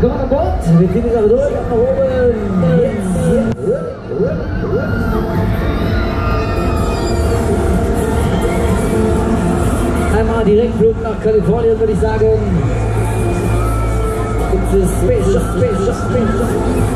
wir ziehen es aber durch, nach oben. Jetzt, jetzt. Einmal Direktflug nach Kalifornien, würde ich sagen. It's Space, special, special, special.